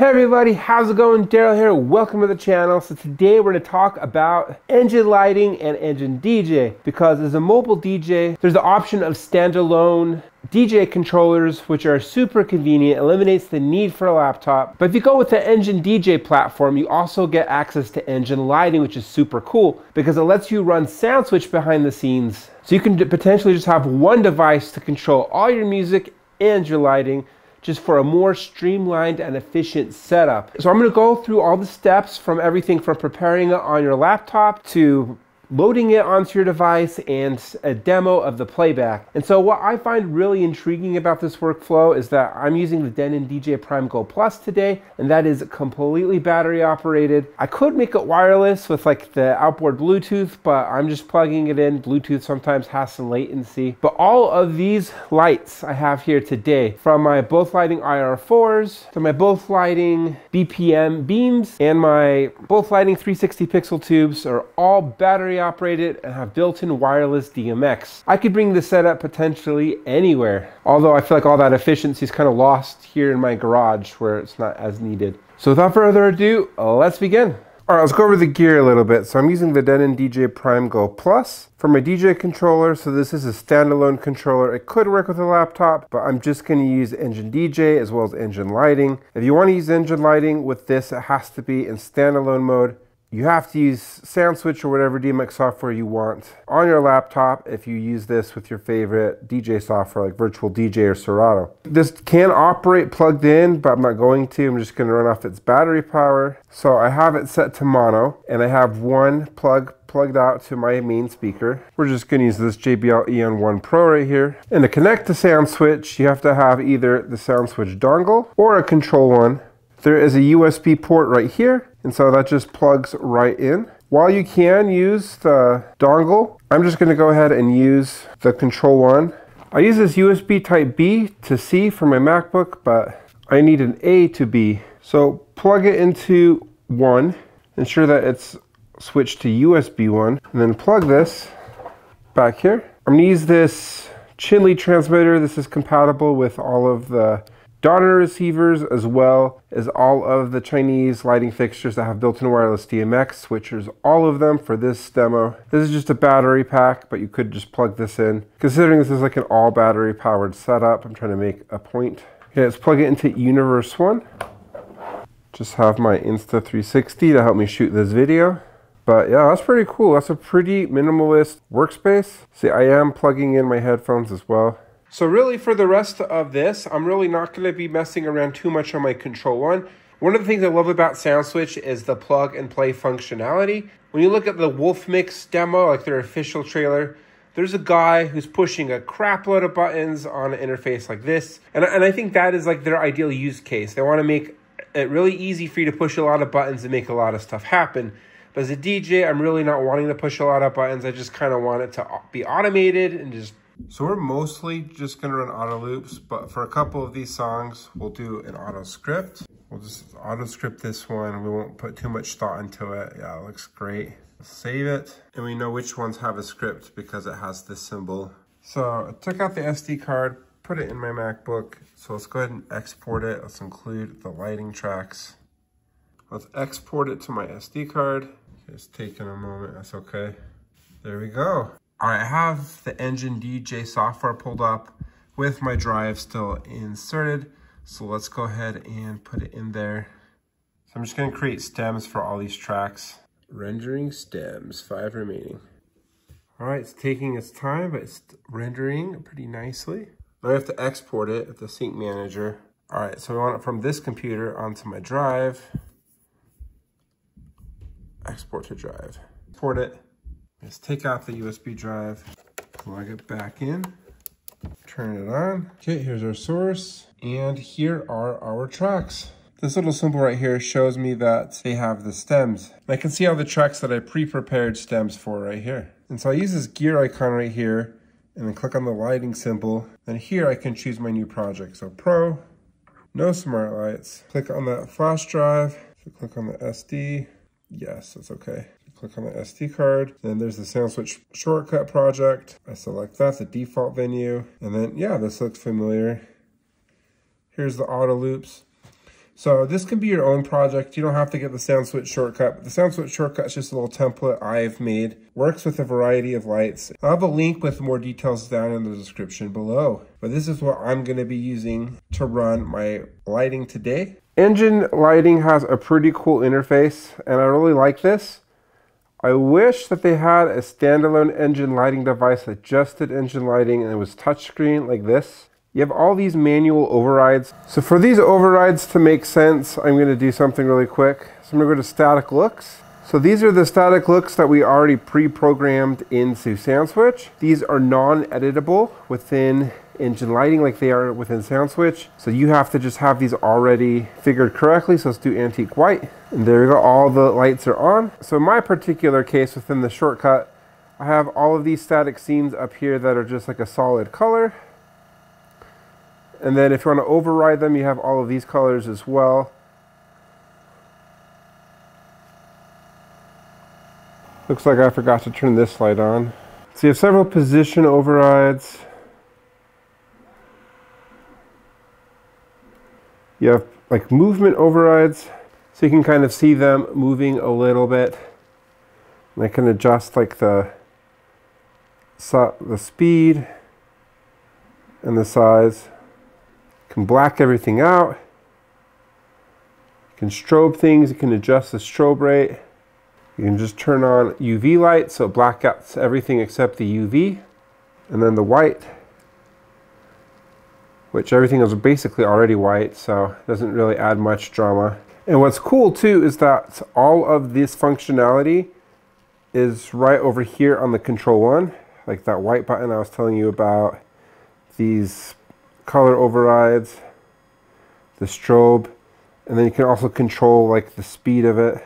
Hey everybody, how's it going? Daryl here. Welcome to the channel. So today we're to talk about engine lighting and engine DJ because as a mobile DJ, there's the option of standalone DJ controllers, which are super convenient, eliminates the need for a laptop. But if you go with the Engine DJ platform, you also get access to engine lighting, which is super cool because it lets you run SoundSwitch behind the scenes. So you can potentially just have one device to control all your music and your lighting just for a more streamlined and efficient setup. So I'm gonna go through all the steps from everything from preparing it on your laptop to loading it onto your device and a demo of the playback. And so what I find really intriguing about this workflow is that I'm using the Denon DJ Prime Go Plus today, and that is completely battery operated. I could make it wireless with like the outboard Bluetooth, but I'm just plugging it in. Bluetooth sometimes has some latency. But all of these lights I have here today, from my both lighting IR4s to my both lighting BPM beams and my both lighting 360 pixel tubes are all battery operated and have built-in wireless DMX. I could bring this setup potentially anywhere, although I feel like all that efficiency is kind of lost here in my garage where it's not as needed. So without further ado, let's begin. All right, let's go over the gear a little bit. So I'm using the Denon DJ Prime Go Plus for my DJ controller. So this is a standalone controller. It could work with a laptop, but I'm just gonna use Engine DJ as well as engine lighting. If you wanna use engine lighting with this, it has to be in standalone mode you have to use SoundSwitch or whatever DMX software you want on your laptop if you use this with your favorite DJ software like Virtual DJ or Serato. This can operate plugged in, but I'm not going to. I'm just going to run off its battery power. So I have it set to mono and I have one plug plugged out to my main speaker. We're just going to use this JBL EON 1 Pro right here. And to connect the SoundSwitch, you have to have either the SoundSwitch dongle or a control one. There is a USB port right here and so that just plugs right in. While you can use the dongle, I'm just gonna go ahead and use the control one. I use this USB type B to C for my MacBook, but I need an A to B. So plug it into one, ensure that it's switched to USB one, and then plug this back here. I'm gonna use this Chinle transmitter. This is compatible with all of the daughter receivers as well as all of the Chinese lighting fixtures that have built-in wireless DMX switchers, all of them for this demo. This is just a battery pack, but you could just plug this in. Considering this is like an all battery powered setup, I'm trying to make a point. Okay, let's plug it into Universe One. Just have my Insta360 to help me shoot this video. But yeah, that's pretty cool. That's a pretty minimalist workspace. See, I am plugging in my headphones as well. So really for the rest of this, I'm really not going to be messing around too much on my Control 1. One of the things I love about SoundSwitch is the plug and play functionality. When you look at the WOLFMIX demo, like their official trailer, there's a guy who's pushing a crap load of buttons on an interface like this. And, and I think that is like their ideal use case. They want to make it really easy for you to push a lot of buttons and make a lot of stuff happen. But as a DJ, I'm really not wanting to push a lot of buttons. I just kind of want it to be automated and just so we're mostly just gonna run auto loops, but for a couple of these songs, we'll do an auto script. We'll just auto script this one. We won't put too much thought into it. Yeah, it looks great. Save it, and we know which ones have a script because it has this symbol. So I took out the SD card, put it in my MacBook. So let's go ahead and export it. Let's include the lighting tracks. Let's export it to my SD card. It's taking a moment, that's okay. There we go. I have the Engine DJ software pulled up with my drive still inserted. So let's go ahead and put it in there. So I'm just gonna create stems for all these tracks. Rendering stems, five remaining. All right, it's taking its time, but it's rendering pretty nicely. Now I have to export it at the sync manager. All right, so we want it from this computer onto my drive. Export to drive. Export it. Let's take out the USB drive, plug it back in, turn it on. Okay, here's our source, and here are our tracks. This little symbol right here shows me that they have the stems. I can see all the tracks that I pre-prepared stems for right here. And so I use this gear icon right here, and then click on the lighting symbol. And here I can choose my new project. So Pro, no smart lights. Click on the flash drive, so click on the SD. Yes, that's okay click on the SD card. Then there's the SoundSwitch shortcut project. I select that, the default venue. And then, yeah, this looks familiar. Here's the auto loops. So this can be your own project. You don't have to get the SoundSwitch shortcut, the SoundSwitch shortcut is just a little template I've made. Works with a variety of lights. I'll have a link with more details down in the description below. But this is what I'm gonna be using to run my lighting today. Engine lighting has a pretty cool interface and I really like this. I wish that they had a standalone engine lighting device that just did engine lighting and it was touchscreen like this. You have all these manual overrides. So for these overrides to make sense, I'm gonna do something really quick. So I'm gonna go to static looks. So these are the static looks that we already pre-programmed into SoundSwitch. These are non-editable within engine lighting like they are within SoundSwitch. So you have to just have these already figured correctly. So let's do antique white. And there you go, all the lights are on. So in my particular case within the shortcut, I have all of these static scenes up here that are just like a solid color. And then if you want to override them, you have all of these colors as well. Looks like I forgot to turn this light on. So you have several position overrides. You have like movement overrides, so you can kind of see them moving a little bit. And I can adjust like the, the speed and the size. Can black everything out. You can strobe things, you can adjust the strobe rate. You can just turn on UV light, so it blackouts everything except the UV. And then the white which everything is basically already white, so it doesn't really add much drama. And what's cool too is that all of this functionality is right over here on the control one, like that white button I was telling you about, these color overrides, the strobe, and then you can also control like the speed of it.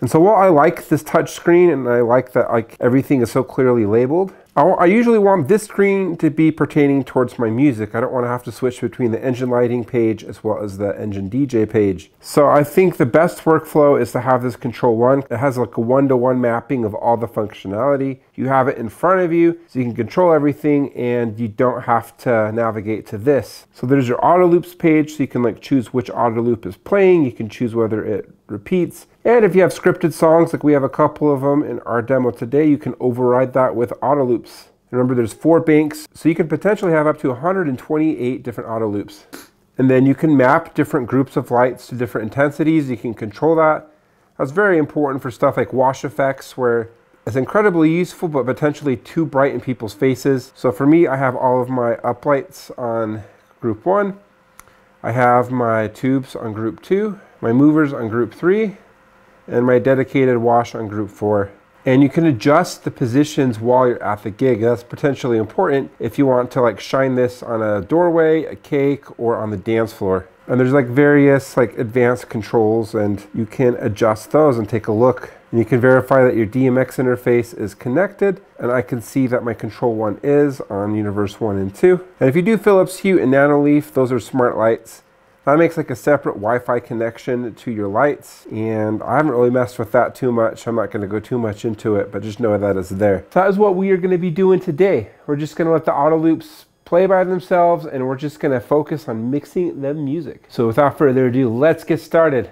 And so while I like this touch screen and I like that like everything is so clearly labeled, I usually want this screen to be pertaining towards my music. I don't want to have to switch between the engine lighting page as well as the engine DJ page. So I think the best workflow is to have this control one. It has like a one-to-one -one mapping of all the functionality. You have it in front of you so you can control everything and you don't have to navigate to this. So there's your auto loops page so you can like choose which auto loop is playing. You can choose whether it repeats. And if you have scripted songs, like we have a couple of them in our demo today, you can override that with auto loops. Remember, there's four banks, so you can potentially have up to 128 different auto loops. And then you can map different groups of lights to different intensities. You can control that. That's very important for stuff like wash effects, where it's incredibly useful, but potentially too bright in people's faces. So for me, I have all of my uplights on group one. I have my tubes on group two, my movers on group three, and my dedicated wash on group four. And you can adjust the positions while you're at the gig. That's potentially important if you want to like shine this on a doorway, a cake, or on the dance floor. And there's like various like advanced controls and you can adjust those and take a look. And you can verify that your DMX interface is connected. And I can see that my control one is on universe one and two. And if you do Philips Hue and Nanoleaf, those are smart lights. That makes like a separate Wi-Fi connection to your lights and I haven't really messed with that too much. I'm not going to go too much into it, but just know that is there. So that is what we are going to be doing today. We're just going to let the auto loops play by themselves and we're just going to focus on mixing the music. So without further ado, let's get started.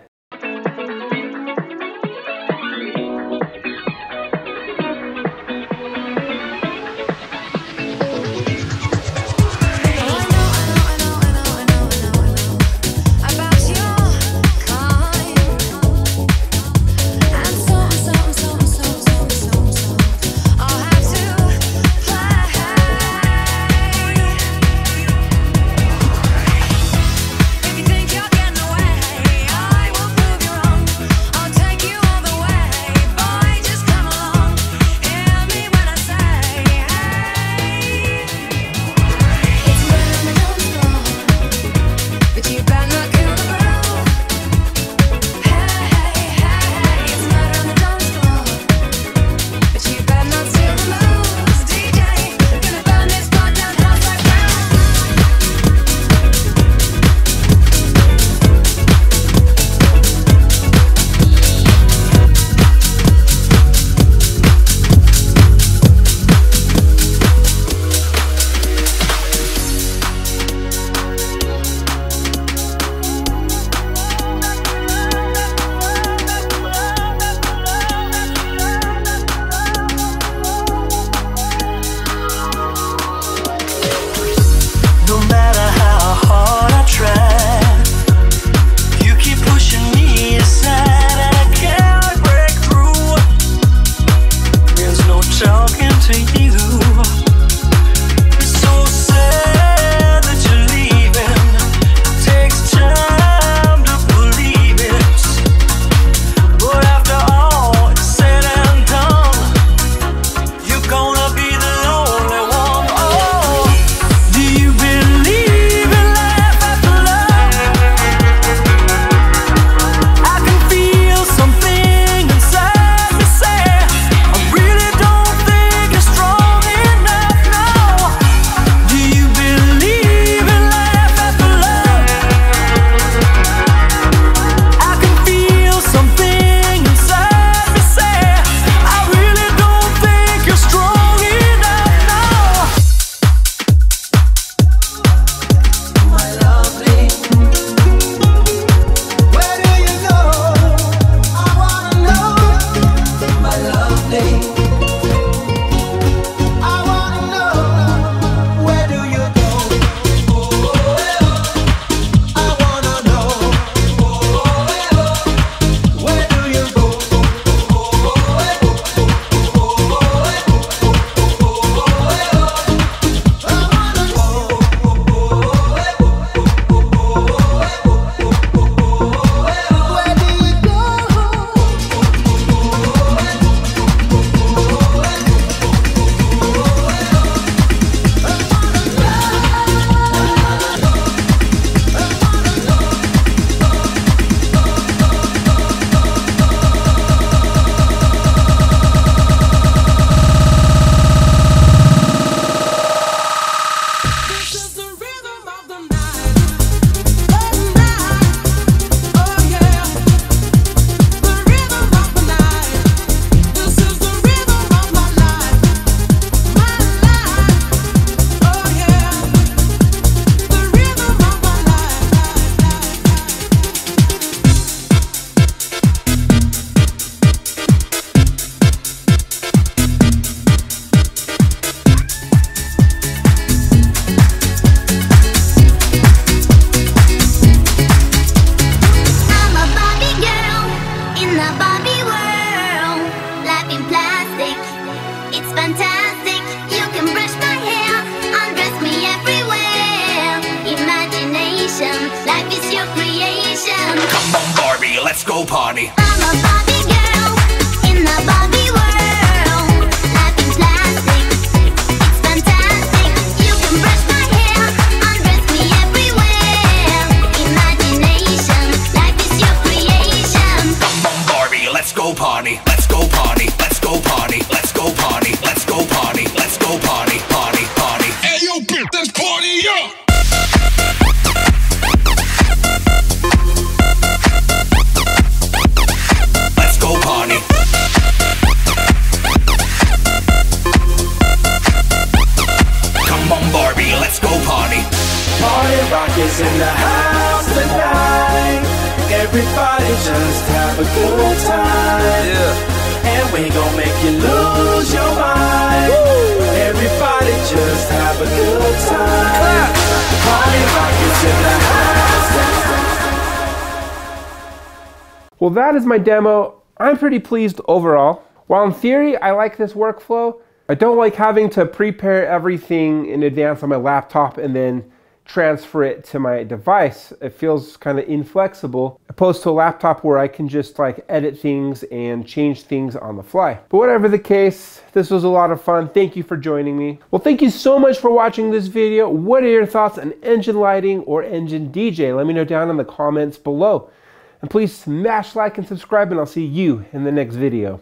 Let's go party. Well, that is my demo. I'm pretty pleased overall. While in theory, I like this workflow, I don't like having to prepare everything in advance on my laptop and then transfer it to my device. It feels kind of inflexible, opposed to a laptop where I can just like edit things and change things on the fly. But whatever the case, this was a lot of fun. Thank you for joining me. Well, thank you so much for watching this video. What are your thoughts on engine lighting or engine DJ? Let me know down in the comments below. And please smash like and subscribe and I'll see you in the next video.